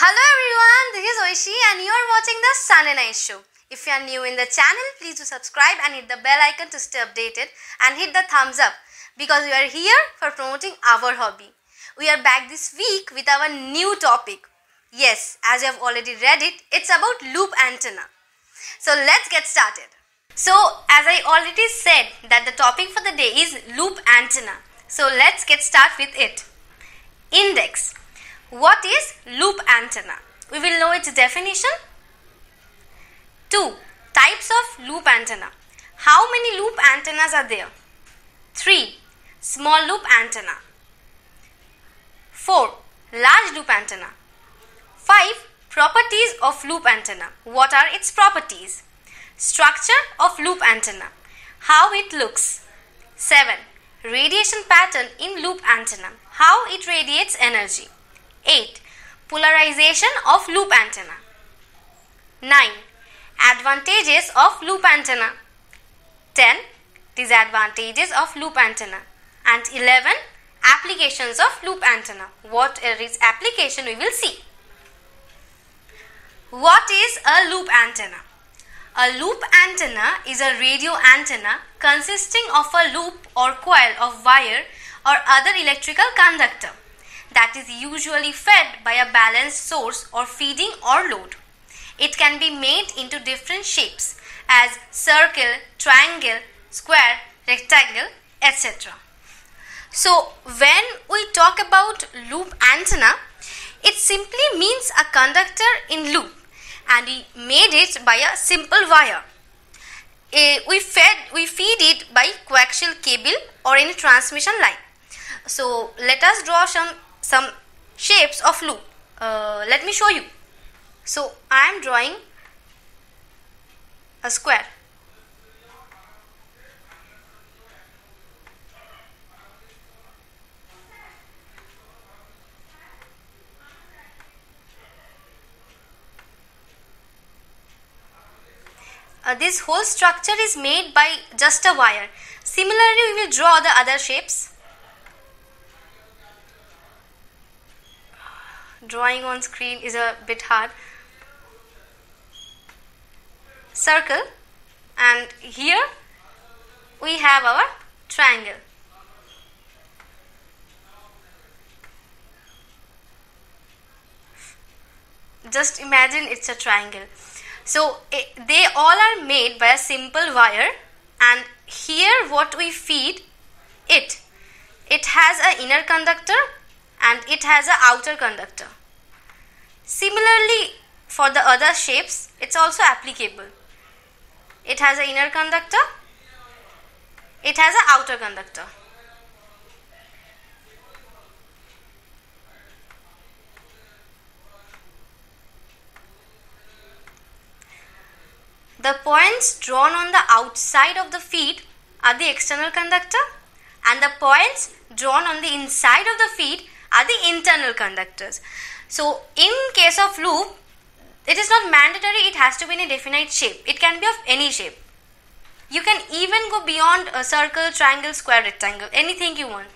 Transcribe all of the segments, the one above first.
Hello everyone, this is Aishi and you are watching the Sunday Night Show. If you are new in the channel, please do subscribe and hit the bell icon to stay updated and hit the thumbs up because we are here for promoting our hobby. We are back this week with our new topic. Yes, as you have already read it, it's about loop antenna. So let's get started. So as I already said that the topic for the day is loop antenna. So let's get start with it. Index. What is loop antenna? We will know its definition. 2. Types of loop antenna. How many loop antennas are there? 3. Small loop antenna. 4. Large loop antenna. 5. Properties of loop antenna. What are its properties? Structure of loop antenna. How it looks. 7. Radiation pattern in loop antenna. How it radiates energy. 8. Polarization of loop antenna. 9. Advantages of loop antenna. 10. Disadvantages of loop antenna. And 11. Applications of loop antenna. What is application we will see. What is a loop antenna? A loop antenna is a radio antenna consisting of a loop or coil of wire or other electrical conductor that is usually fed by a balanced source or feeding or load. It can be made into different shapes as circle, triangle, square, rectangle, etc. So, when we talk about loop antenna, it simply means a conductor in loop and we made it by a simple wire. Eh, we fed we feed it by coaxial cable or any transmission line. So let us draw some some shapes of loop. Uh, let me show you. So I am drawing a square. Uh, this whole structure is made by just a wire. Similarly, we will draw the other shapes. Drawing on screen is a bit hard. Circle and here we have our triangle. Just imagine it's a triangle. So eh, they all are made by a simple wire and here what we feed it it has an inner conductor and it has an outer conductor. Similarly for the other shapes it's also applicable. It has an inner conductor it has an outer conductor. The points drawn on the outside of the feed are the external conductor and the points drawn on the inside of the feed are the internal conductors. So in case of loop, it is not mandatory it has to be in a definite shape. It can be of any shape. You can even go beyond a circle, triangle, square, rectangle, anything you want.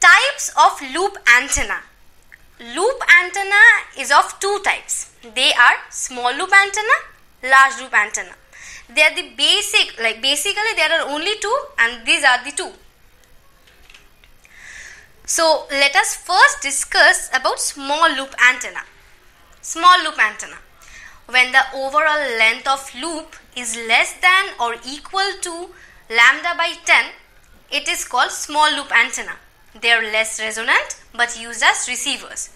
Types of loop antenna. Loop antenna is of two types. They are small loop antenna, large loop antenna. They are the basic, like basically there are only two and these are the two. So let us first discuss about small loop antenna. Small loop antenna. When the overall length of loop is less than or equal to lambda by 10, it is called small loop antenna. They are less resonant but used as receivers.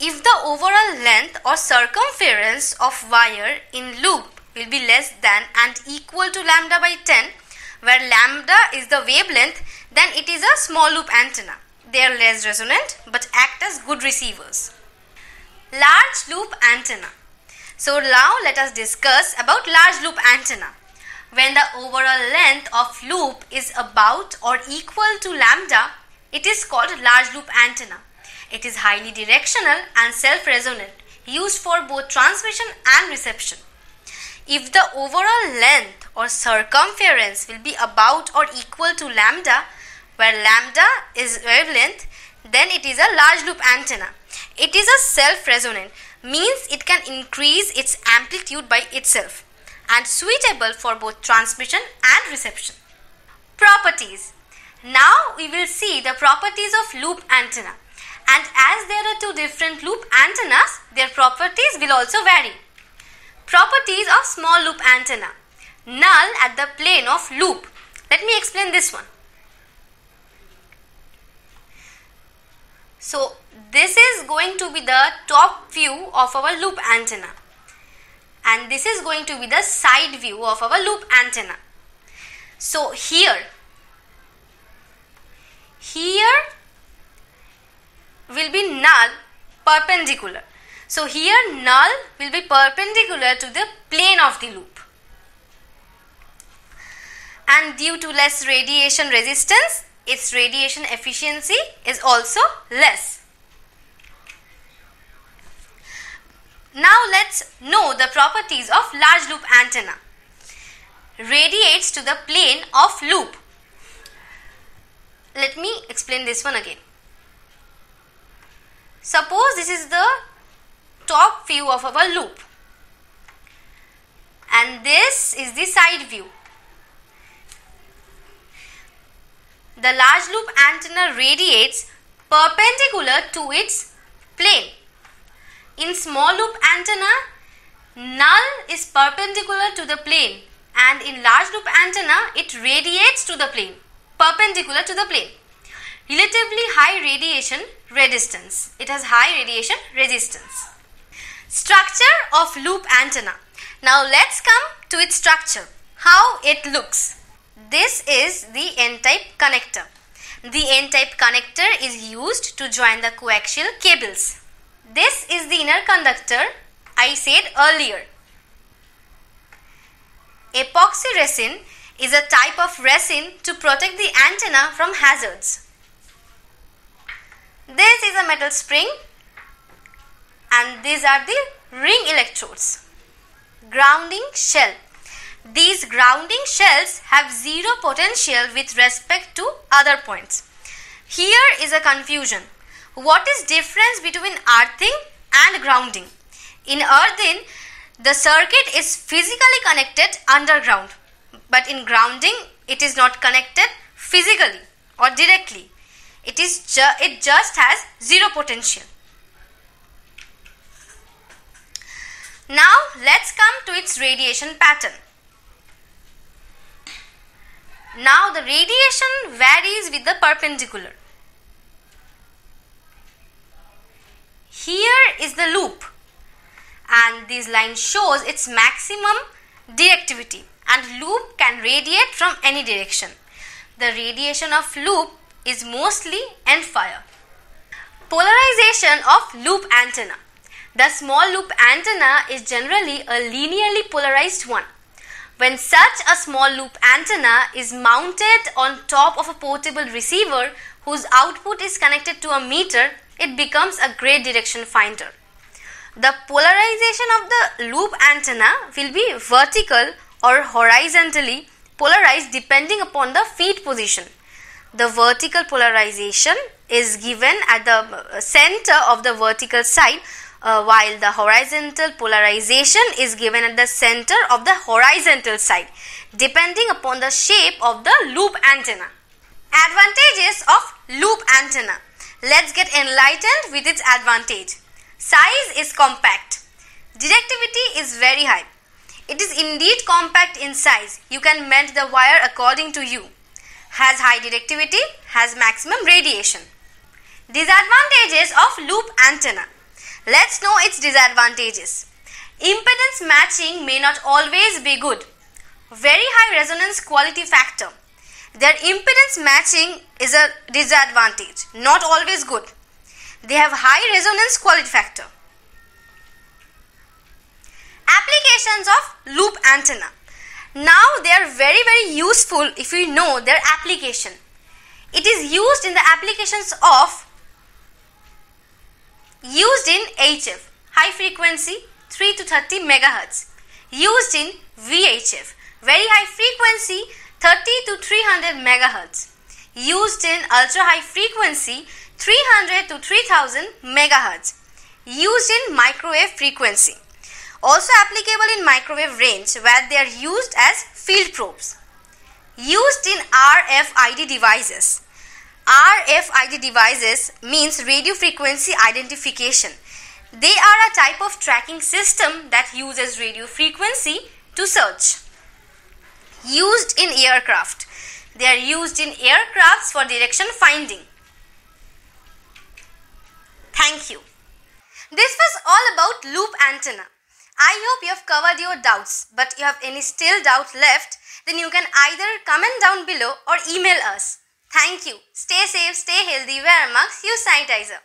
If the overall length or circumference of wire in loop will be less than and equal to lambda by 10, where lambda is the wavelength, then it is a small loop antenna. They are less resonant but act as good receivers. Large loop antenna. So now let us discuss about large loop antenna. When the overall length of loop is about or equal to lambda, it is called large loop antenna. It is highly directional and self-resonant, used for both transmission and reception. If the overall length or circumference will be about or equal to lambda, where lambda is wavelength, then it is a large loop antenna. It is a self-resonant, means it can increase its amplitude by itself and suitable for both transmission and reception. Properties. Now we will see the properties of loop antenna and as there are two different loop antennas, their properties will also vary. Properties of small loop antenna. Null at the plane of loop. Let me explain this one. So this is going to be the top view of our loop antenna and this is going to be the side view of our loop antenna. So here, here will be null perpendicular. So here null will be perpendicular to the plane of the loop. And due to less radiation resistance, its radiation efficiency is also less. Now let's know the properties of large loop antenna. Radiates to the plane of loop. Let me explain this one again. Suppose this is the top view of our loop and this is the side view. The large loop antenna radiates perpendicular to its plane in small loop antenna, null is perpendicular to the plane and in large loop antenna, it radiates to the plane, perpendicular to the plane. Relatively high radiation resistance. It has high radiation resistance. Structure of loop antenna. Now let's come to its structure. How it looks. This is the N-type connector. The N-type connector is used to join the coaxial cables. This is the inner conductor I said earlier. Epoxy resin is a type of resin to protect the antenna from hazards. This is a metal spring and these are the ring electrodes. Grounding shell. These grounding shells have zero potential with respect to other points. Here is a confusion. What is difference between earthing and grounding? In earthing, the circuit is physically connected underground, but in grounding, it is not connected physically or directly. It is ju it just has zero potential. Now let's come to its radiation pattern. Now the radiation varies with the perpendicular. Here is the loop and this line shows its maximum directivity and loop can radiate from any direction. The radiation of loop is mostly end fire. Polarization of loop antenna. The small loop antenna is generally a linearly polarized one. When such a small loop antenna is mounted on top of a portable receiver whose output is connected to a meter, it becomes a great direction finder. The polarization of the loop antenna will be vertical or horizontally polarized depending upon the feed position. The vertical polarization is given at the uh, center of the vertical side uh, while the horizontal polarization is given at the center of the horizontal side depending upon the shape of the loop antenna. Advantages of loop antenna. Let's get enlightened with its advantage. Size is compact. Directivity is very high. It is indeed compact in size. You can mend the wire according to you. Has high directivity, has maximum radiation. Disadvantages of loop antenna. Let's know its disadvantages. Impedance matching may not always be good. Very high resonance quality factor. Their impedance matching is a disadvantage, not always good. They have high resonance quality factor. Applications of loop antenna. Now they are very very useful if you know their application. It is used in the applications of used in HF high frequency 3 to 30 megahertz used in VHF very high frequency 30 to 300 megahertz used in ultra high frequency 300 to 3000 megahertz, used in microwave frequency. Also applicable in microwave range where they are used as field probes. Used in RFID devices. RFID devices means radio frequency identification. They are a type of tracking system that uses radio frequency to search. Used in aircraft. They are used in aircrafts for direction finding. Thank you. This was all about loop antenna. I hope you have covered your doubts, but you have any still doubt left, then you can either comment down below or email us. Thank you. Stay safe, stay healthy, wear a mask, use sanitizer.